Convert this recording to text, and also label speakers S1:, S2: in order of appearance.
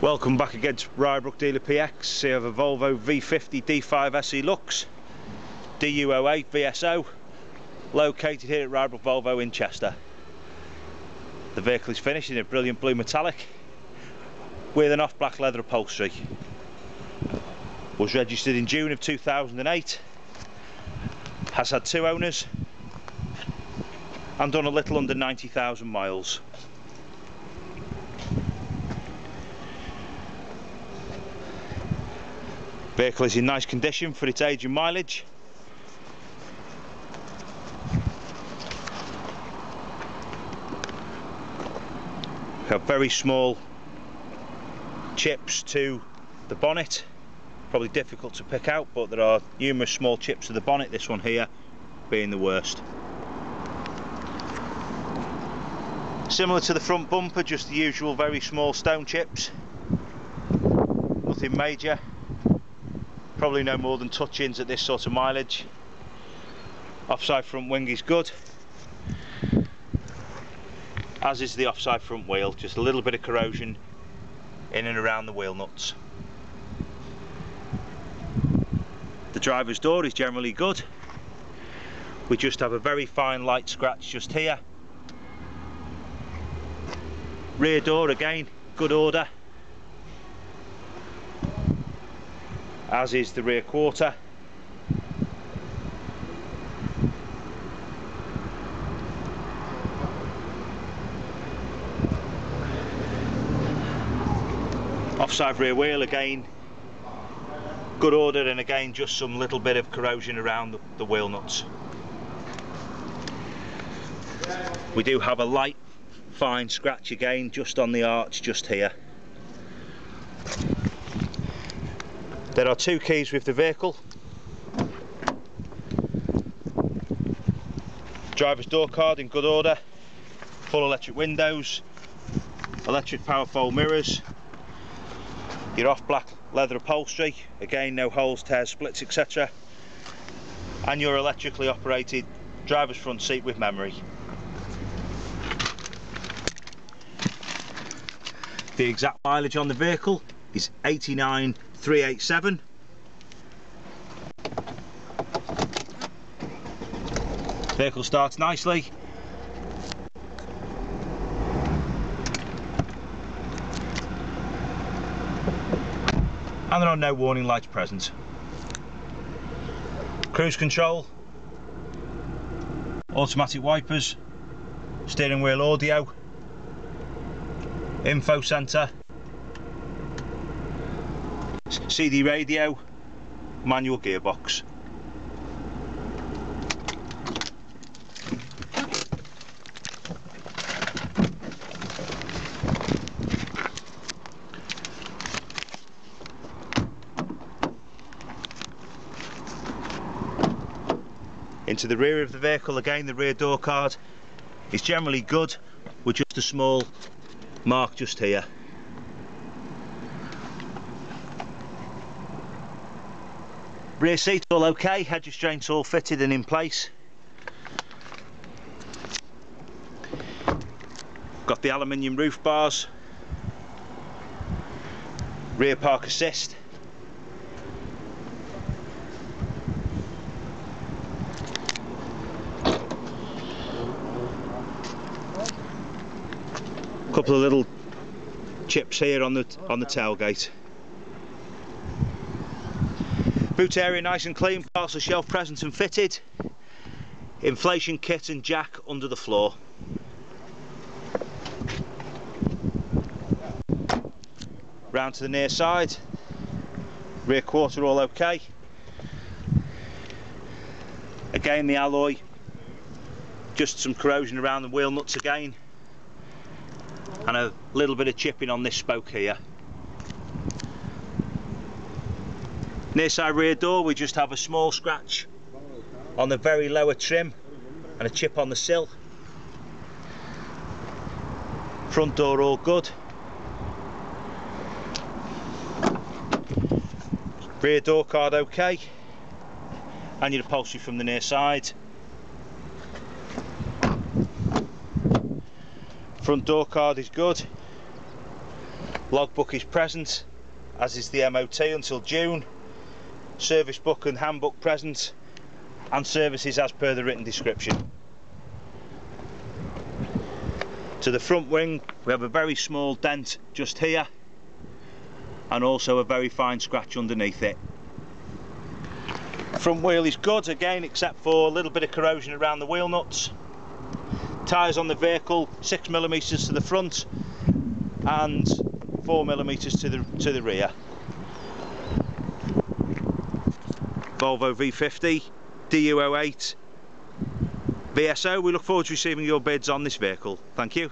S1: Welcome back again to Rydebrook Dealer PX. Here have a Volvo V50 D5 SE Lux DU08 VSO located here at Rydebrook Volvo in Chester. The vehicle is finished in a brilliant blue metallic with an off black leather upholstery. Was registered in June of 2008. Has had two owners and done a little under 90,000 miles. Vehicle is in nice condition for its age and mileage. We have very small chips to the bonnet. Probably difficult to pick out but there are numerous small chips to the bonnet. This one here being the worst. Similar to the front bumper just the usual very small stone chips. Nothing major probably no more than touch-ins at this sort of mileage. Offside front wing is good. As is the offside front wheel just a little bit of corrosion in and around the wheel nuts. The driver's door is generally good. We just have a very fine light scratch just here. Rear door again good order as is the rear quarter. Offside rear wheel again, good order and again just some little bit of corrosion around the, the wheel nuts. We do have a light fine scratch again just on the arch just here. There are two keys with the vehicle. Driver's door card in good order. Full electric windows. Electric power fold mirrors. Your off black leather upholstery. Again no holes, tears, splits etc. And your electrically operated driver's front seat with memory. The exact mileage on the vehicle is 89,387. Vehicle starts nicely. And there are no warning lights present. Cruise control, automatic wipers, steering wheel audio, info centre, CD radio, manual gearbox. Into the rear of the vehicle again the rear door card is generally good with just a small mark just here. Rear seat all okay, head restraints all fitted and in place. Got the aluminium roof bars. Rear park assist. Couple of little chips here on the on the tailgate. Boot area nice and clean, parcel shelf present and fitted. Inflation kit and jack under the floor. Round to the near side. Rear quarter all okay. Again the alloy, just some corrosion around the wheel nuts again. And a little bit of chipping on this spoke here. Near side rear door we just have a small scratch on the very lower trim and a chip on the sill. Front door all good. Rear door card okay. And your upholstery from the near side. Front door card is good. Logbook is present, as is the MOT until June. Service book and handbook present, and services as per the written description. To the front wing, we have a very small dent just here, and also a very fine scratch underneath it. Front wheel is good again, except for a little bit of corrosion around the wheel nuts. Tyres on the vehicle, six millimeters to the front, and four millimeters to the to the rear. Volvo V50, DU08, VSO. We look forward to receiving your bids on this vehicle. Thank you.